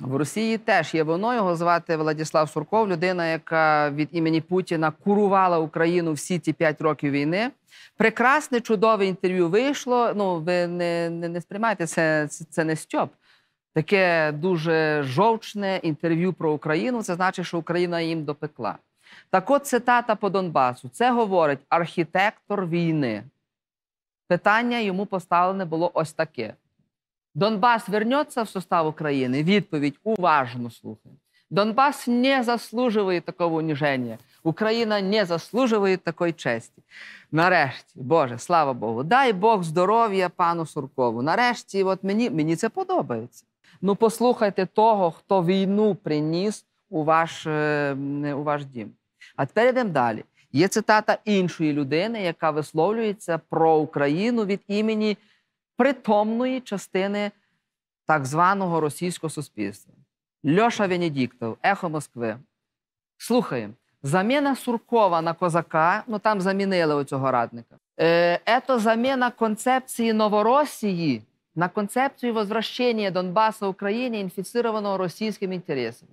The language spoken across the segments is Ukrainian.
В Росії теж є воно. Його звати Владислав Сурков, людина, яка від імені Путіна курувала Україну всі ці п'ять років війни. Прекрасне, чудове інтерв'ю вийшло. Ну, ви не, не, не сприймайте це, це, це не стьоп. Таке дуже жовчне інтерв'ю про Україну. Це значить, що Україна їм допекла. Так от цитата по Донбасу. Це говорить архітектор війни. Питання йому поставлене було ось таке: Донбас вернется в состав України? Відповідь уважно слухай. Донбас не заслуживает такого унижения. Україна не заслуживає такої честі. Нарешті, Боже, слава Богу, дай Бог здоров'я пану Суркову. Нарешті, от мені, мені це подобається. Ну, послухайте того, хто війну приніс у ваш, е, у ваш дім. А тепер йдемо далі. Є цитата іншої людини, яка висловлюється про Україну від імені притомної частини так званого російського суспільства. Льоша Венедіктов, Ехо Москви. Слухаємо. Заміна Суркова на козака, ну там замінили оцього радника. Е, це заміна концепції Новоросії на концепцію возвращения Донбасса Україні, інфіцированого російським інтересом.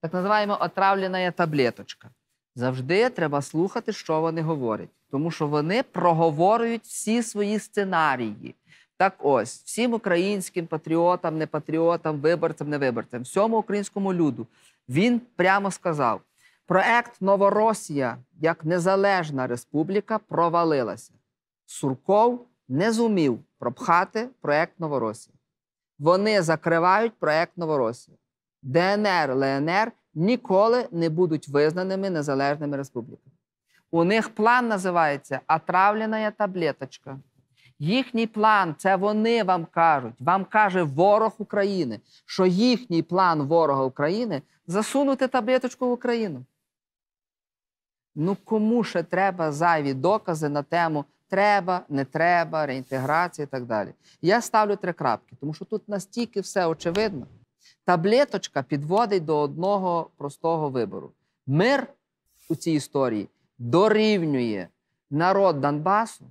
Так називаємо отравлена таблеточка. Завжди треба слухати, що вони говорять, тому що вони проговорюють всі свої сценарії. Так ось, всім українським патріотам, непатріотам, виборцям, невиборцям, всьому українському люду він прямо сказав: проект Новоросія як незалежна республіка провалилася. Сурков не зумів пропхати проект Новоросія. Вони закривають проект Новоросія. ДНР, ЛНР ніколи не будуть визнаними незалежними республіками. У них план називається Отравлена таблеточка. Їхній план це вони вам кажуть. Вам каже ворог України, що їхній план ворога України засунути таблеточку в Україну. Ну кому ще треба зайві докази на тему треба, не треба, реінтеграція і так далі. Я ставлю три крапки, тому що тут настільки все очевидно. Таблеточка підводить до одного простого вибору. Мир у цій історії дорівнює народ Донбасу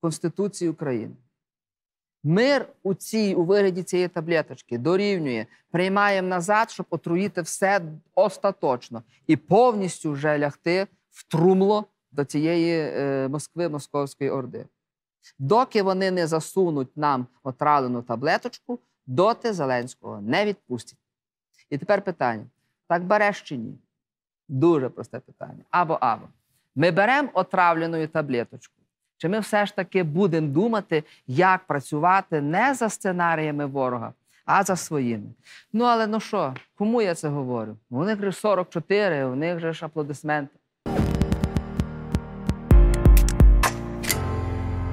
Конституції України. Мир у цій у вигляді цієї таблеточки дорівнює, приймаємо назад, щоб отруїти все остаточно і повністю вже лягти в трумло до цієї е, Москви, Московської Орди. Доки вони не засунуть нам отравлену таблеточку, доти Зеленського не відпустять. І тепер питання: так береш чи ні? Дуже просте питання. Або або. Ми беремо отравлену таблеточку. Чи ми все ж таки будемо думати, як працювати не за сценаріями ворога, а за своїми? Ну, але ну що, кому я це говорю? У них же 44, у них же ж аплодисменти.